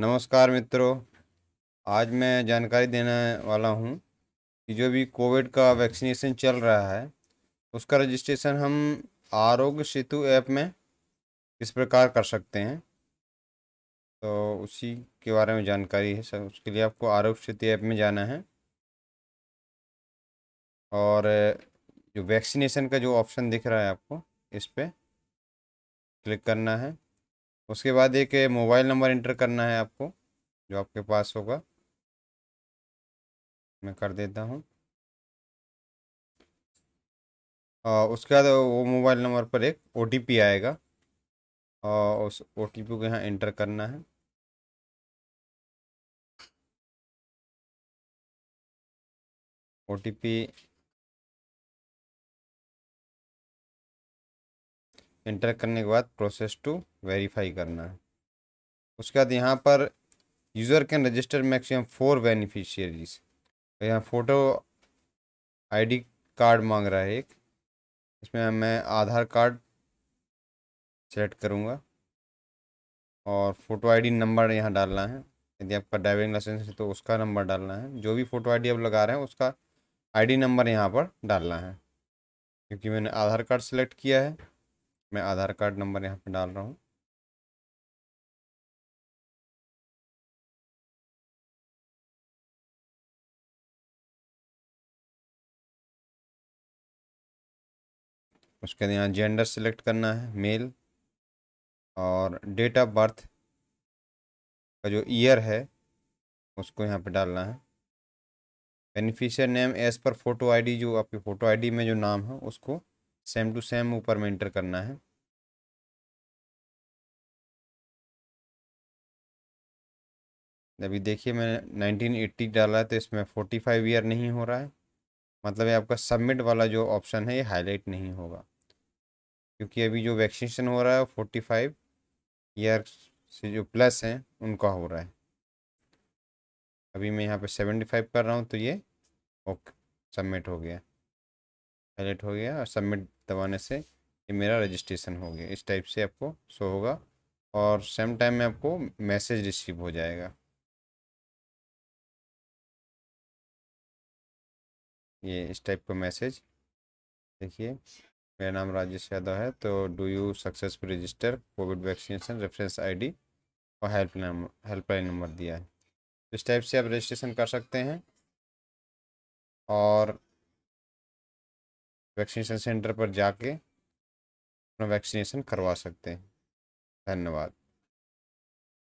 नमस्कार मित्रों, आज मैं जानकारी देने वाला हूँ कि जो भी कोविड का वैक्सीनेशन चल रहा है, उसका रजिस्ट्रेशन हम आरोग्य सेतु ऐप में किस प्रकार कर सकते हैं? तो उसी के बारे में जानकारी है सर उसके लिए आपको आरोग्य सेतु ऐप में जाना है। और जो वैक्सीनेशन का जो ऑप्शन दिख रहा है आपको, इस पर क्लिक करना है। उसके बाद एक मोबाइल नंबर इंटर करना है आपको, जो आपके पास होगा। मैं कर देता हूँ। उसके बाद वो मोबाइल नंबर पर एक ओटीपी आएगा। और उस ओटीपी को यहाँ इंटर करना है। ओटीपी इंटर करने के बाद प्रोसेस टू वेरीफाई करना है। उसके बाद यहाँ पर user can register maximum four beneficiaries यहाँ फ़ोटो आईडी कार्ड मांग रहा है एक। इसमें मैं आधार कार्ड सेलेक्ट करूँगा। और फ़ोटो आईडी नंबर यहाँ डालना है। यदि आपका ड्राइविंग लाइसेंस है तो उसका नंबर डालना है। जो भी फ़ोटो आईडी आप लगा रहे हैं उसका आईडी नंबर यहाँ पर डालना है। क्योंकि मैंने आधार कार्ड सेलेक्ट किया है। मैं आधार कार्ड नंबर यहाँ पे डाल रहा हूँ। उसके यहाँ जेंडर सेलेक्ट करना है मेल और डेट ऑफ़ बर्थ का जो ईयर है, उसको यहाँ पे डालना है। बेनिफिशियर नेम एज पर फ़ोटो आईडी जो आपकी फ़ोटो आईडी में जो नाम है, उसको सेम टू सेम ऊपर में इंटर करना है। अभी देखिए मैंने 1980 डाला है तो इसमें 45 ईयर नहीं हो रहा है। मतलब ये आपका सबमिट वाला जो ऑप्शन है ये हाईलाइट नहीं होगा। क्योंकि अभी जो वैक्सीनेशन हो रहा है फोर्टी फाइव ईयर से जो प्लस हैं, उनका हो रहा है। अभी मैं यहाँ पे सेवेंटी फाइव कर रहा हूँ तो ये ओके, सबमिट हो गया। हाईलाइट हो गया और सबमिट दबाने से ये मेरा रजिस्ट्रेशन हो गया। इस टाइप से आपको शो होगा और सेम टाइम में आपको मैसेज रिसीव हो जाएगा। ये इस टाइप का मैसेज देखिए, मेरा नाम राजेश यादव है तो do you successful register covid vaccination reference ID और हेल्प नंबर हेल्पलाइन नंबर दिया है। इस टाइप से आप रजिस्ट्रेशन कर सकते हैं। और वैक्सीनेशन सेंटर पर जाके अपना वैक्सीनेशन करवा सकते हैं। धन्यवाद।